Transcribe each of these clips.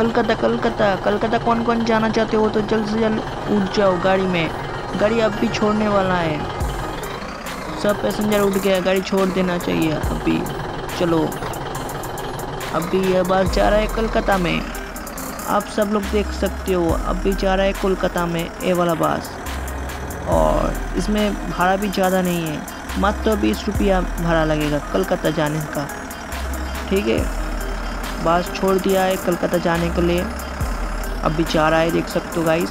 कलकत्ता कलकत्ता कलकत्ता कौन कौन जाना चाहते हो? तो जल्द से जल्द उठ जाओ गाड़ी में। गाड़ी अब भी छोड़ने वाला है। सब पैसेंजर उठ गया गाड़ी छोड़ देना चाहिए अभी। चलो। अभी यह बस जा रहा है कलकत्ता में। आप सब लोग देख सकते हो अभी जा रहा है कोलकाता में ए वाला बस। और इसमें भाड़ा भी ज़्यादा नहीं है। मात्र तो बीस रुपया भाड़ा लगेगा कलकत्ता जाने का। ठीक है? बस छोड़ दिया है कलकत्ता जाने के लिए। अब भी जा रहा है देख सकते हो गाइस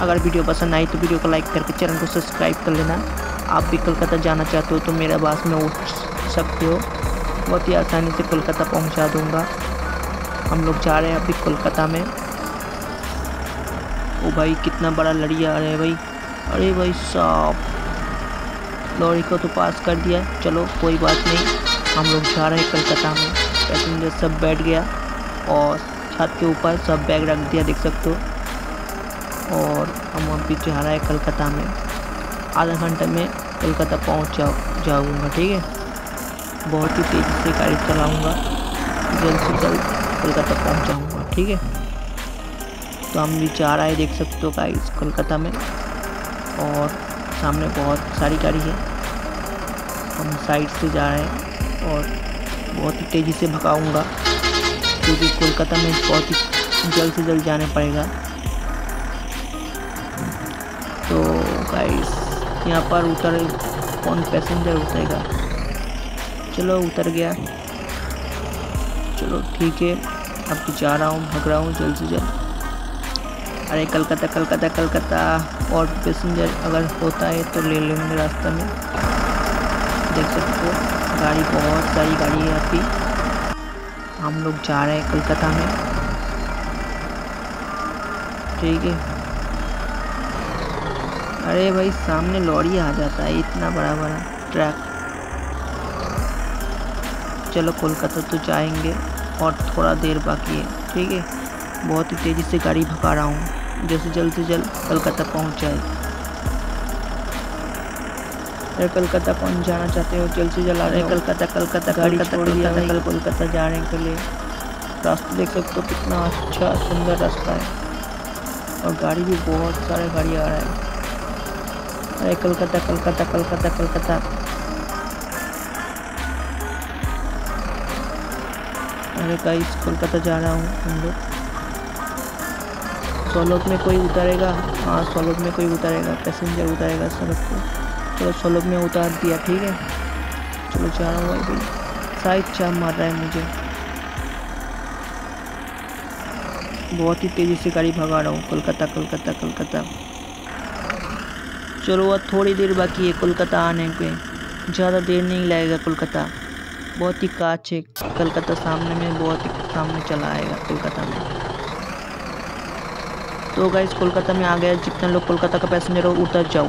अगर वीडियो पसंद आई तो वीडियो को लाइक करके चैनल को सब्सक्राइब कर लेना। आप भी कलकत्ता जाना चाहते हो तो मेरा बस में उठ सकते हो। बहुत ही आसानी से कोलकाता पहुँचा दूँगा। हम लोग जा रहे हैं अभी कोलकाता में। ओ भाई, कितना बड़ा लड़ी आ रहा है भाई। अरे भाई साहब। लॉरी को तो पास कर दिया। चलो, कोई बात नहीं। हम लोग जा रहे हैं कलकत्ता में। पैसेंजर सब बैठ गया और छत के ऊपर सब बैग रख दिया, देख सकते हो। और हम अभी जा रहा है कलकत्ता में। आधा घंटे में कलकत्ता पहुँच जाओ, जाऊँगा, ठीक है? बहुत ही तेज़ी से गाड़ी चलाऊँगा। जल्द से जल्द कोलकाता पहुँच जाऊँगा, ठीक है? तो हम भी जा रहा है, देख सकते हो गाइस कोलकाता में। और सामने बहुत सारी गाड़ी है। हम साइड से जा रहे हैं और बहुत ही तेज़ी से भगाऊँगा, क्योंकि कोलकाता में बहुत ही जल्द से जल्द जाने पड़ेगा। तो गाइस यहाँ पर उतर, कौन पैसेंजर उतरेगा? चलो उतर गया। चलो ठीक है, अब तो जा रहा हूँ, भग रहा हूँ जल्द से जल्द। अरे कलकत्ता कलकत्ता कलकत्ता, और पैसेंजर अगर होता है तो ले लेंगे रास्ते में। देख सकते हो, गाड़ी बहुत सारी गाड़ी है अभी हम लोग जा रहे हैं कलकत्ता में। ठीक है। अरे भाई, सामने लॉरी आ जाता है, इतना बड़ा बड़ा ट्रैक। चलो, कोलकाता तो जाएँगे, और थोड़ा देर बाकी है। ठीक है। बहुत ही तेज़ी से गाड़ी भगा रहा हूँ, जैसे जल्द से जल्द कलकत्ता पहुँच जाए। अरे कलकत्ता पहुँच जाना चाहते हो? जल्द से जल्द आ रहे हैं कलकत्ता कलकत्ता गाड़ी छोड़ दिया कल कोलकाता जाने के लिए। रास्ता देख सकते हो कितना अच्छा सुंदर रास्ता है। और गाड़ी भी बहुत सारे गाड़ी आ रहा है। अरे कलकत्ता कलकत्ता कलकत्ता कलकत्ता। अरे गाइस कोलकाता जा रहा हूँ हम लोग। सोलोक में कोई उतारेगा? हाँ सोलोक में कोई उतारेगा। पैसेंजर उतारेगा सड़क को चलो सोलोक में उतार दिया, ठीक है? चलो जा रहा हूँ भाई शायद चाप मार रहा है मुझे। बहुत ही तेज़ी से गाड़ी भगा रहा हूँ। कोलकाता कोलकाता कोलकाता। चलो अब थोड़ी देर बाकी है कोलकाता आने पे। ज़्यादा देर नहीं लगेगा कोलकाता। बहुत ही काच है। कलकत्ता सामने में, बहुत ही सामने चला आएगा कोलकाता में। तो गाइस कोलकाता में आ गया। जितना लोग कोलकाता का पैसेंजर हो, उतर जाओ।